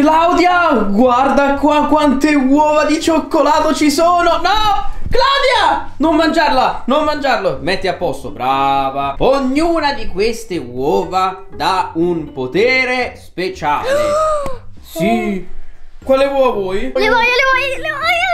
Claudia, guarda qua quante uova di cioccolato ci sono. No! Claudia! Non mangiarla, non mangiarlo. Metti a posto, brava. Ognuna di queste uova dà un potere speciale. Sì. Quale uova vuoi? Le voglio, le voglio, le voglio,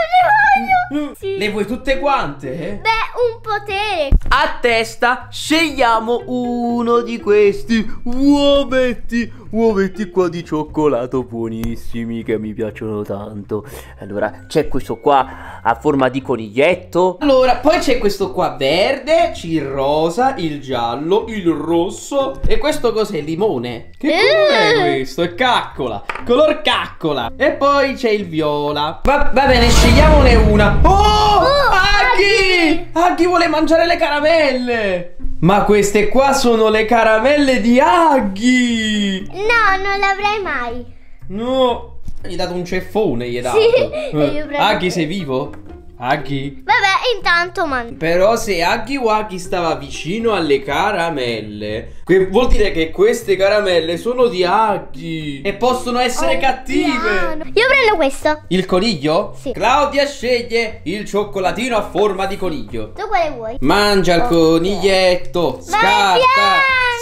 le voglio. Sì. Le vuoi tutte quante? Beh, un potere. A testa scegliamo uno di questi uovetti, uovetti qua di cioccolato buonissimi che mi piacciono tanto. Allora, c'è questo qua a forma di coniglietto. Allora, poi c'è questo qua verde, il rosa, il giallo, il rosso e questo cos'è? Limone. Che colore è Eh. questo? È caccola, color caccola. E poi c'è il viola. Va, va bene, scegliamone una. Oh! Aghi! Aghi vuole mangiare le caramelle! Ma queste qua sono le caramelle di Aghi! No, non l'avrei mai. No! Gli hai dato un ceffone, gli hai dato. Sì, e prendo- Aghi, sei vivo? Aghi? Vabbè, intanto mangio. Però se Aghi Waghi stava vicino alle caramelle, vuol dire che queste caramelle sono di Aghi e possono essere Oh, cattive. piano. Io prendo questo. Il coniglio? Sì. Claudia sceglie il cioccolatino a forma di coniglio. Tu quale vuoi? Mangia il Ok. coniglietto. Scarta.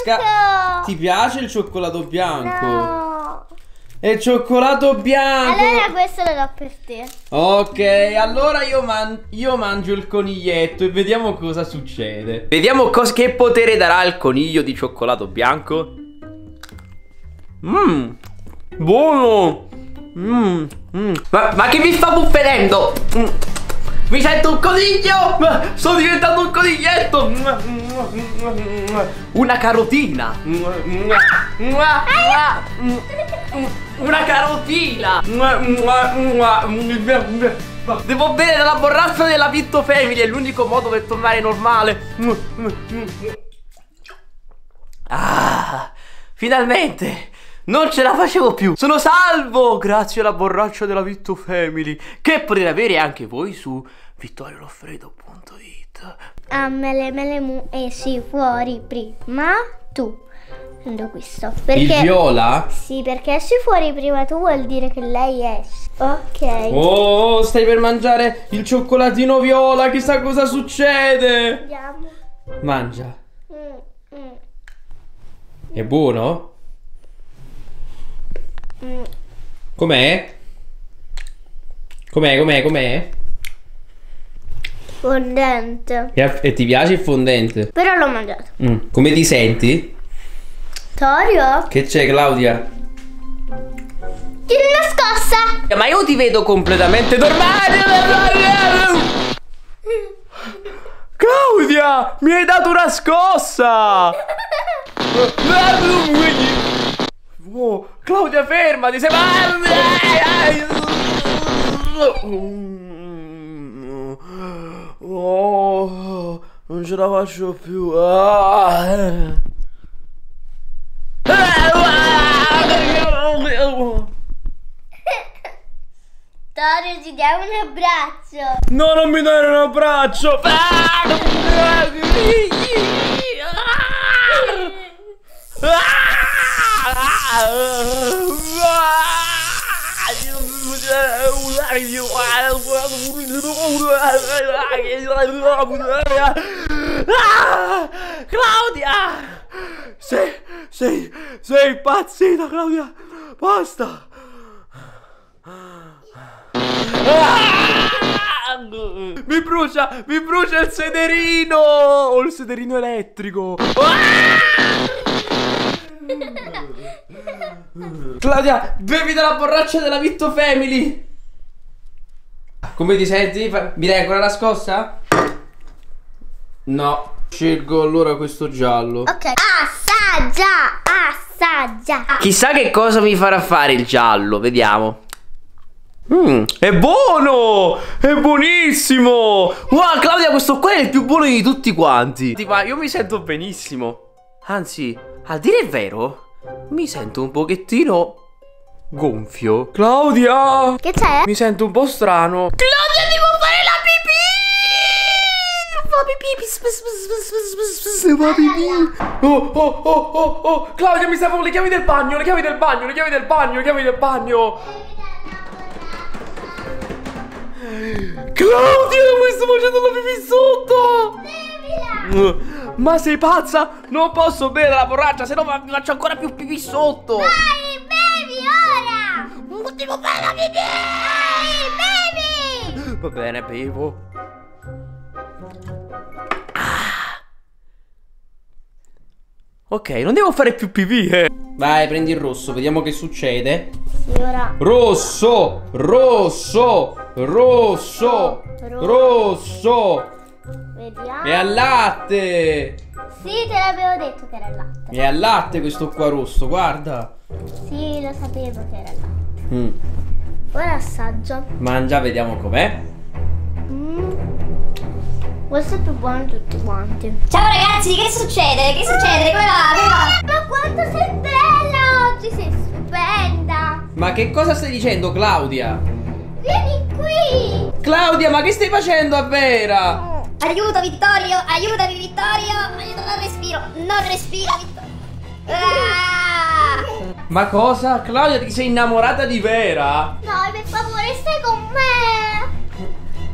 bianco! Ti piace il cioccolato bianco? No. Il cioccolato bianco. Allora questo lo do per te. Ok, allora io, man- io mangio il coniglietto e vediamo cosa succede. Vediamo cos- che potere darà il coniglio di cioccolato bianco. Mmm, buono. Mm, mm. Ma, ma che mi sta bufferendo? Mm. Mi sento un coniglio! Sto diventando un coniglietto! Una carotina! Una carotina! Devo bere dalla borraccia della Vitto Family, è l'unico modo per tornare normale. Ah, finalmente! Non ce la facevo più! Sono salvo! Grazie alla borraccia della Vitto Family, che potete avere anche voi su vittorioloffredo.it. Ah, mele mele mu esci fuori prima tu. Prendo questo. Perché Il viola? Sì, perché esci fuori prima tu vuol dire che lei esce. Ok. Oh, stai per mangiare il cioccolatino viola, chissà cosa succede! Andiamo. Mangia. Mm, mm, È buono? mm. Com'è? Com'è, com'è, com'è? Fondente. E, e ti piace il fondente? Però l'ho mangiato. Mm. Come ti senti? Torio? Che c'è Claudia? Tieni una scossa! Ma io ti vedo completamente normale. Claudia, mi hai dato una scossa. Oh, Claudia, fermati, sei Oh, non ce la faccio più. Ah. Torio, ci diamo un abbraccio. No, non mi dare un abbraccio! Claudia! Sei, sei, sei impazzita, Claudia! Basta! Mi brucia, mi brucia il sederino! Ho il sederino elettrico! Claudia, bevi dalla borraccia della Vitto Family! Come ti senti? Mi dai ancora la scossa? No, scelgo allora questo giallo. Ok. Assaggia! Assaggia! Chissà che cosa mi farà fare il giallo, vediamo. Mmm, è buono! È buonissimo! Wow, Claudia, questo qua è il più buono di tutti quanti. Ma io mi sento benissimo. Anzi, a dire il vero, mi sento un pochettino gonfio. Claudia! Che c'è? Mi sento un po' strano. Claudia, devo fare la pipì! Fare pipì, Va pipì. Oh, oh, oh, oh, oh. Claudia, mi servono le chiavi del bagno, le chiavi del bagno, le chiavi del bagno, le chiavi del bagno. Claudia, sto facendo la pipì sotto. Ma sei pazza? Non posso bere la borraccia, se no mi faccio ancora più pipì sotto. Vai, bevi ora! Ultimo la pipì! Vai, bevi! Va bene, bevo. Ok, non devo fare più pipì, eh. Vai, prendi il rosso, vediamo che succede. Sì, ora. Rosso, rosso, rosso, rosso. Vediamo. È al latte. Sì, te l'avevo detto che era il latte. È al latte questo qua rosso, guarda. Sì, lo sapevo che era il latte. Mm. Ora assaggio. Mangia, vediamo com'è. Mm. Questo è più buono di tutti quanti. Ciao ragazzi, che succede? Che succede? Come va? Come va? Ma quanto sei bella oggi! Sei stupenda! Ma che cosa stai dicendo, Claudia? Vieni qui! Claudia, ma che stai facendo a Vera? Aiuto Vittorio, aiutami Vittorio, aiuto, non respiro, non respiro Vittorio. Ah! Ma cosa? Claudia, ti sei innamorata di Vera? Dai, per favore, stai con me!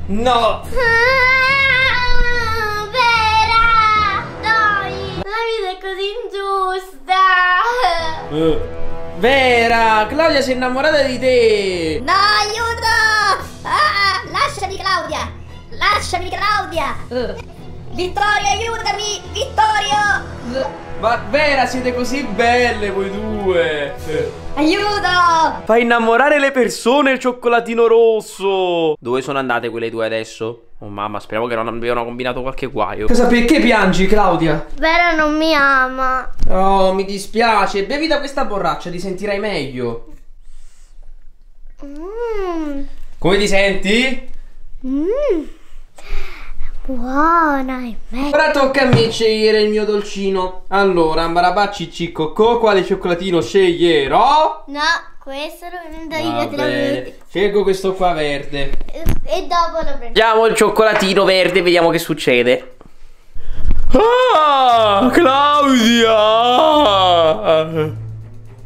No! Ah, così ingiusta! Eh, Vera, Claudia si è innamorata di te! No, aiuto! Ah, lasciami Claudia, lasciami Claudia. Vittorio, aiutami, Vittorio! Ma Vera, siete così belle voi due! Aiuto! Fa innamorare le persone il cioccolatino rosso! Dove sono andate quelle due adesso? Oh mamma, speriamo che non abbiano combinato qualche guaio. Cosa perché piangi, Claudia? Vera non mi ama. Oh, mi dispiace. Bevi da questa borraccia, ti sentirai meglio. Mmm. Come ti senti? Mmm. Buona e meglio. Ora tocca a me scegliere il mio dolcino. Allora, Ambarabacci Ciccocco, quale cioccolatino sceglierò? No, questo lo prendo Va io, te lo bene. metti. Scelgo questo qua verde. E e dopo lo prendo. Prendiamo il cioccolatino verde, vediamo che succede. Ah, Claudia!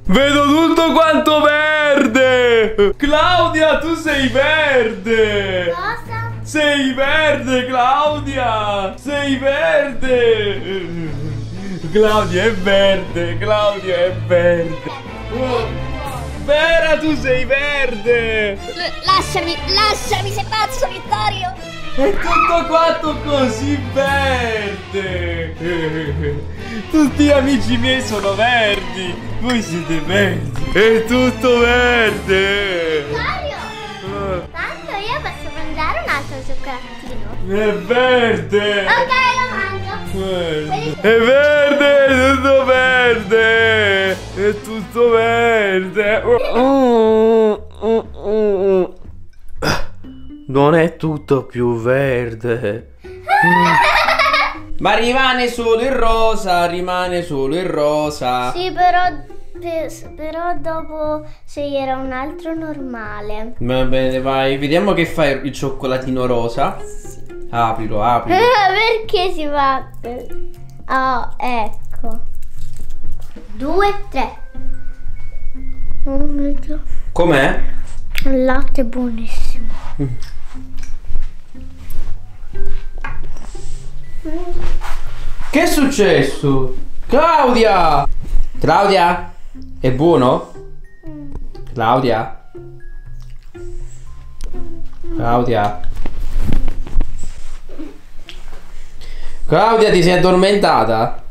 Vedo tutto quanto verde! Claudia, tu sei verde! Cosa? Sei verde, Claudia! Sei verde! Claudia è verde, Claudia è verde! Oh, Vera, tu sei verde! L- lasciami, lasciami, sei pazzo Vittorio! È tutto quanto così verde! Tutti gli amici miei sono verdi! Voi siete verdi! È tutto verde! Altro cioccolatino. È verde! Ok, lo mangio. Verde. È verde, è tutto verde! È tutto verde! Non è tutto più verde. Ma rimane solo il rosa, rimane solo il rosa. Sì, però, pe- però dopo scegliere un altro normale. Va bene, vai, vediamo che fa il cioccolatino rosa. Aprilo, aprilo. Perché si fa? Oh, ecco. Due, tre. Oh mio Dio. Com'è? Il latte è buonissimo. Che è successo? Claudia! Claudia? È buono? Claudia? Claudia? Claudia ti sei addormentata?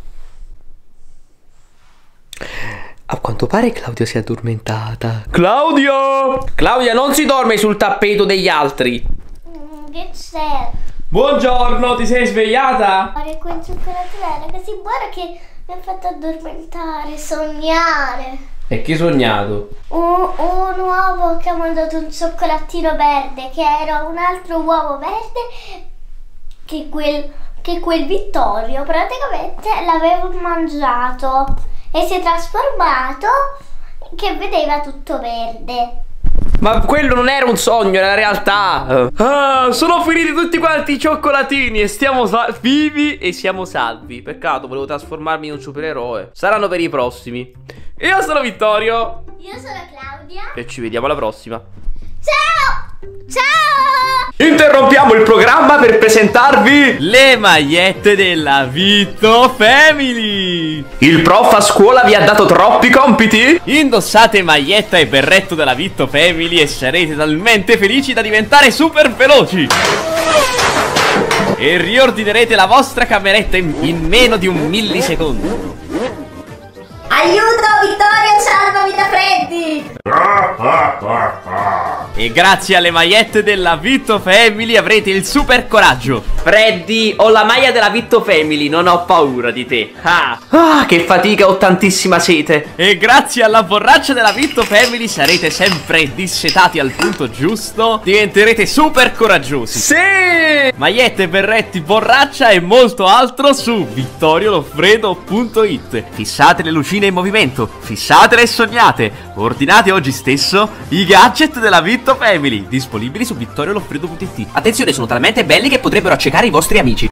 A quanto pare Claudia si è addormentata. Claudio! Claudia non si dorme sul tappeto degli altri. Mm, che c'è? Buongiorno, ti sei svegliata? Mario, quel cioccolato era così buono che mi ha fatto addormentare, sognare. E che hai sognato? Un, un uovo che ha mangiato un cioccolatino verde, che era un altro uovo verde che quel, che quel Vittorio praticamente l'aveva mangiato e si è trasformato che vedeva tutto verde. Ma quello non era un sogno, era la realtà. Ah, sono finiti tutti quanti i cioccolatini e stiamo vivi e siamo salvi. Peccato, volevo trasformarmi in un supereroe. Saranno per i prossimi. Io sono Vittorio. Io sono Claudia. E ci vediamo alla prossima. Ciao! Ciao! Interrompiamo il programma per presentarvi le magliette della Vitto Family. Il prof a scuola vi ha dato troppi compiti? Indossate maglietta e berretto della Vitto Family e sarete talmente felici da diventare super veloci. E riordinerete la vostra cameretta in, in meno di un millisecondo. Aiuto, Vittorio, salvami da Freddy! E grazie alle magliette della Vitto Family avrete il super coraggio. Freddy, ho la maglia della Vitto Family, non ho paura di te. Ah, ah che fatica, ho tantissima sete. E grazie alla borraccia della Vitto Family sarete sempre dissetati al punto giusto. Diventerete super coraggiosi. Sì! Magliette, berretti, borraccia e molto altro su vittoriolofredo.it. Fissate le lucine in movimento, fissatele e sognate. Ordinate oggi stesso i gadget della Vitto Family, disponibili su vittorioloffredo.it. Attenzione, sono talmente belli che potrebbero accecare i vostri amici.